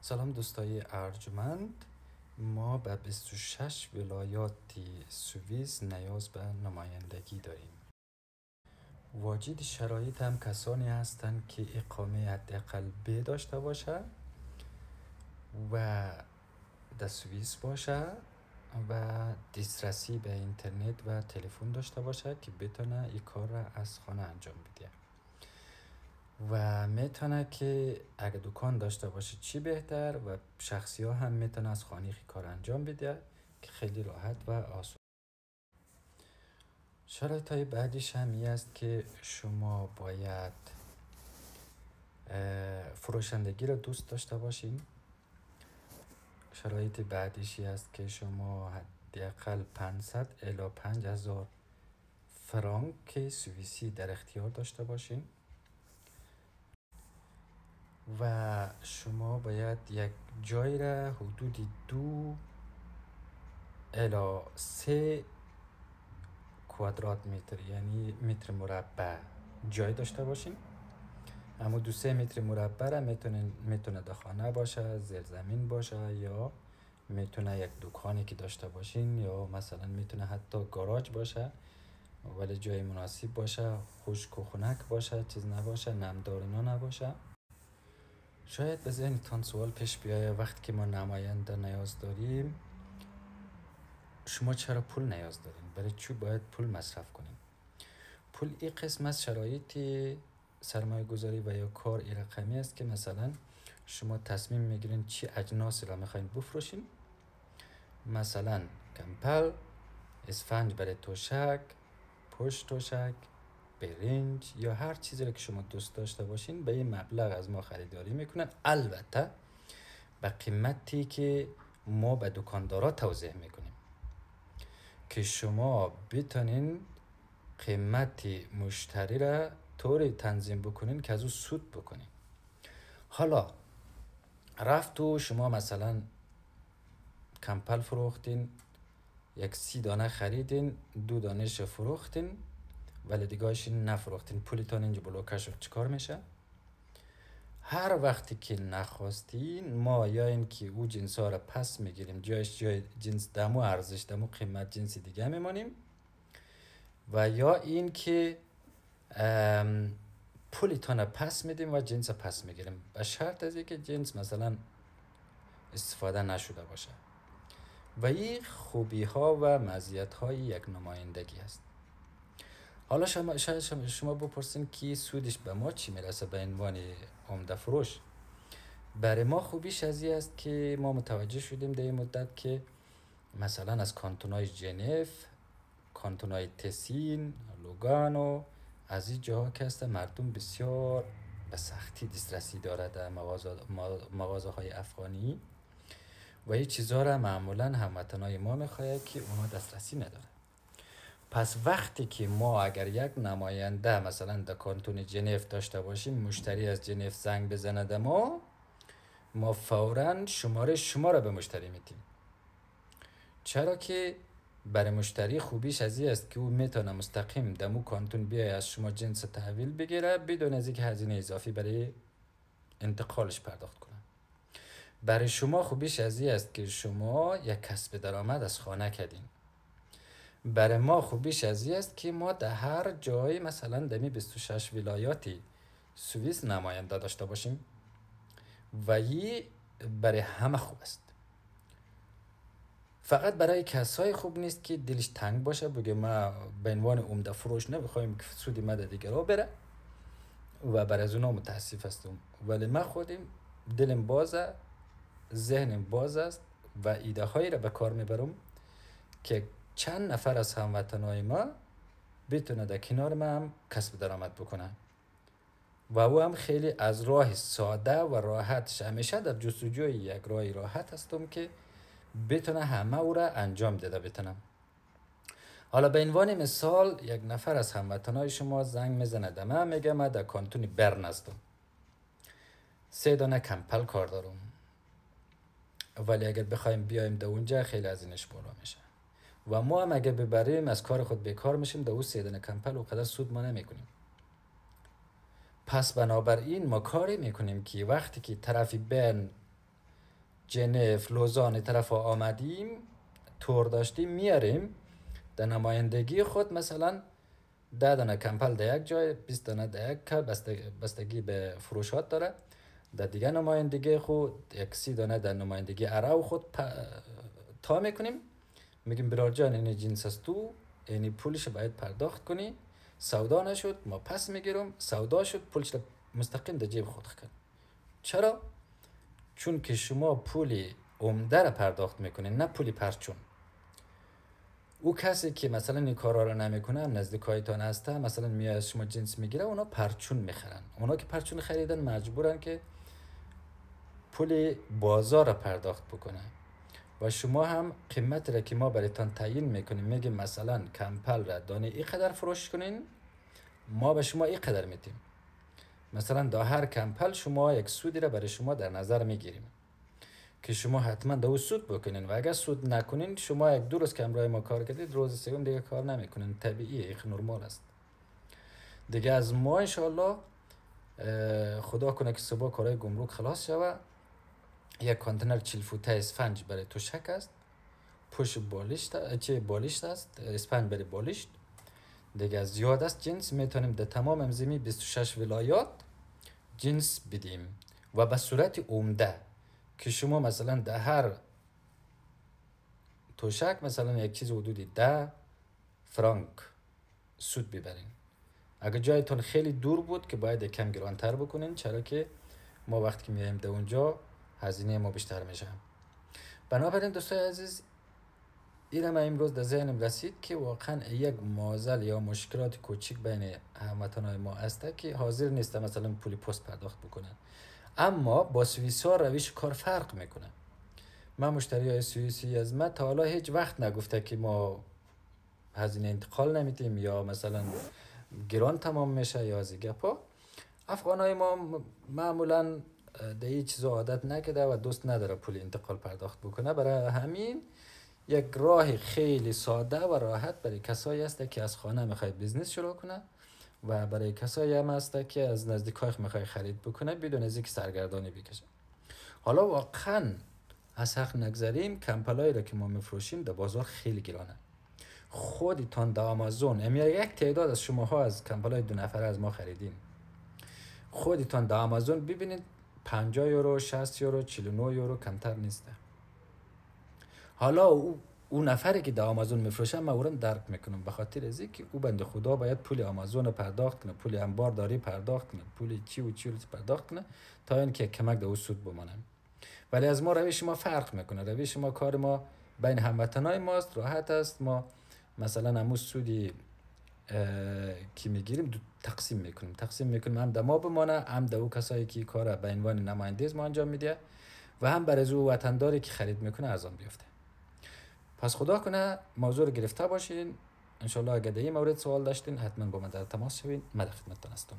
سلام دوستای ارجمند. ما به 26 ولایاتی سوئیس نیاز به نمایندگی داریم. واجد شرایط هم کسانی هستند که اقامه حداقل ب داشته باشه و در سوئیس باشه و دسترسی به اینترنت و تلفن داشته باشه که بتونه این کار را از خانه انجام بده. و می‌تونه که اگه دکان داشته باشه چی بهتر و شخصی ها هم می‌تونه از خانه کار انجام بده که خیلی راحت و آسان شرایط های بعدیش هم است که شما باید فروشندگی رو دوست داشته باشین. شرایط بعدیشی است که شما حداقل 500 الی 5000 فرانک سوئیسی در اختیار داشته باشین. و شما باید یک جای را حدود دو الا سه کوادرات متر یعنی متر مربع جای داشته باشین. اما دو سه متر مربع را می‌تونه می‌تونه در خانه باشه زیر زمین باشه یا می‌تونه یک دکانی که داشته باشین یا مثلا می‌تونه حتی گاراژ باشه ولی جای مناسب باشه خشک و خنک باشه چیز نباشه نمدار اینا نباشه. شاید به ذهنتان سوال پیش بیایه وقتی که ما نماینده نیاز داریم شما چرا پول نیاز داریم برای چی باید پول مصرف کنیم؟ پول این قسم از شرایط سرمایه گذاری و یا کار ای رقمی است که مثلا شما تصمیم می‌گیرین چی اجناسی را می‌خواین بفروشین. مثلا کمپل اسفنج برای توشک پشت توشک برنج یا هر چیزی رو که شما دوست داشته باشین به این مبلغ از ما خریداری می‌کنن. البته به قیمتی که ما به دکاندارا توضیح می‌کنیم که شما بتونین قیمت مشتری را طوری تنظیم بکنین که از او سود بکنین. حالا رفت و شما مثلا کمپل فروختین یک سی دانه خریدین دو دانش فروختین ولی دیگاهش نفروختین. پولیتان اینجا بلوکه شد چیکار میشه؟ هر وقتی که نخواستین ما یا اینکه او جنس ها را پس می‌گیریم جایش جای جنس دمو ارزش دمو قیمت جنسی دیگه میمانیم. و یا اینکه پولیتان پس میدیم و جنس پس می‌گیریم. به شرط از که جنس مثلا استفاده نشده باشه. و این خوبی ها و مزیت های یک نمایندگی است حالا شما شاید شما, شما بپرسین که سودش به ما چی می‌رسه به عنوان عمده فروش؟ برای ما خوبیش از است که ما متوجه شدیم در این مدت که مثلا از کانتونای جنیف کانتونای تسین لوگانو از این جاها که هست مردم بسیار به سختی دسترسی دارد در مغازه های افغانی و این چیزها را معمولا هموطنای ما می‌خواهد که اونا دسترسی نداره پس وقتی که ما اگر یک نماینده مثلا در کانتون جنیف داشته باشیم مشتری از جنیف زنگ بزنه ما ما فورا شماره شما را به مشتری میتیم چرا که برای مشتری خوبیش از است که او می‌تونه مستقیم دمو کانتون بیای از شما جنس تحویل بگیره بدون از اینکه هزینه اضافی برای انتقالش پرداخت کنه. برای شما خوبیش از است که شما یک کسب درآمد از خانه کردین. برای ما خوبیش از است که ما در هر جای مثلا دمی 26 ولایاتی سوئیس نماینده داشته باشیم و این برای همه خوب است. فقط برای کسای خوب نیست که دلش تنگ باشه بگه ما به عنوان عمده فروش نمی‌خوایم که سودی مده دیگر رو بره و برای از اونا متاسف هستم. ولی ما خودیم دلم بازه ذهنم باز است و ایده هایی را به کار می‌برم که چند نفر از هموطنهای ما بتونه در کنار ما هم کسب درآمد بکنن. و او هم خیلی از راه ساده و راحت همیشه در جستجوی یک راه راحت هستم که بتونه همه او را انجام داده بتونم. حالا به عنوان مثال یک نفر از هموطنهای شما زنگ می‌زنه دمه میگه من در کانتون برن هستم. سه دانه کمپل کار دارم. ولی اگر بخوایم بیایم در اونجا خیلی از اینش بالا میشه. و ما هم اگه ببریم از کار خود بیکار میشیم در او سیدن کمپل و قدر سود ما نمی‌کنیم. پس بنابراین ما کاری می‌کنیم که وقتی که طرفی بین جنف لوزان طرف آمدیم تور داشتیم میاریم در نمایندگی خود مثلا ده دانه کمپل در یک جای 20 دانه در یک بستگی به فروشات داره. در دیگه نمایندگی خود یک سی دانه در نمایندگی عراو خود تا می‌کنیم. میگیم برار جان این جنس است تو یعنی پولش باید پرداخت کنی. سودا نشد ما پس می‌گیرم. سودا شد پولش مستقیم در جیب خود کن چرا؟ چون که شما پولی عمده را پرداخت می‌کنین نه پولی پرچون. او کسی که مثلا این کارا رو نمی‌کنه نزدیکایتان هسته مثلا میاد شما جنس می‌گیره اونا پرچون می‌خرن. اونا که پرچون خریدن مجبورن که پول بازار را پرداخت بکنه. و شما هم قیمت را که ما برایتان تعیین می‌کنیم میگیم مثلا کمپل را دانه ای قدر فروش کنین ما به شما ای قدر میتیم مثلا دا هر کمپل شما یک سودی را برای شما در نظر می‌گیریم که شما حتما دو سود بکنین و اگر سود نکنین شما یک دو روز که امرای ما کار کردید روز سوم دیگه کار نمی‌کنین. طبیعیه ایخ نرمال است. دیگه از ما انشاءالله خدا کنه که صبح کارهای گمرک خلاص شوه یک کانتینر چیل فوته اسفنج برای توشک است. پوش بالیشت چه بالیشت است؟ اسفنج برای بالیشت دیگه زیاد است. جنس می‌تونیم در تمام امزمی 26 ولایات جنس بدیم. و به صورت عمده که شما مثلا در هر توشک مثلا یک چیز حدودی ده فرانک سود ببرین. اگر جایتون خیلی دور بود که باید کم گرانتر بکنین چرا که ما وقتی که میایم در اونجا هزینه ما بیشتر میشه. بنابراین دوستای عزیز این ما امروز در ذهنم رسید که واقعا یک مازل یا مشکلات کوچیک بین هموطنهای ما است که حاضر نیست مثلا پولی پست پرداخت بکنن. اما با سوئیس ها روش کار فرق می‌کنه. من مشتری های سوئیسی از ما تا حالا هیچ وقت نگفته که ما هزینه انتقال نمیتیم یا مثلا گران تمام میشه یا از گپا افغان های ما معمولا در این چیزا عادت نکده و دوست نداره پول انتقال پرداخت بکنه. برای همین یک راه خیلی ساده و راحت برای کسایی است که از خانه می‌خواد business شروع کنه و برای کسایی هم هست که از نزدیکای می‌خوای خرید بکنه بدون از اینکه سرگردانی بکشه. حالا واقعا از حق نگذریم. کمپلایی را که ما میفروشیم در بازار خیلی گرانه. خودتان در آمازون امیا یک تعداد از شماها از کمپلای دو نفره از ما خریدین. خودتان در آمازون ببینید 50 یورو 60 یورو 49 یورو کمتر نیسته. حالا او اون نفری که در آمازون میفروشه من اورم درک می‌کنم. به خاطر از که او بنده خدا باید پول آمازون پرداخت کنه پول انبار داری پرداخت کنه پول چی و چی پرداخت کنه تا اینکه کمک در او سود بمانه. ولی از ما روش ما فرق می‌کنه. روش ما کار ما بین هموطنای ماست راحت است. ما مثلا همون سودی که می‌گیریم؟ تقسیم می‌کنیم. تقسیم می‌کنیم. هم در ما بمانه هم در کسایی که کار به عنوان نماینده ما انجام میده و هم برای او وطنداری که خرید می‌کنه ارزان بیفته. پس خدا کنه موضوع رو گرفته باشین. انشالله اگر در این مورد سوال داشتین حتما با من در تماس شوین. من در خدمتتان هستم.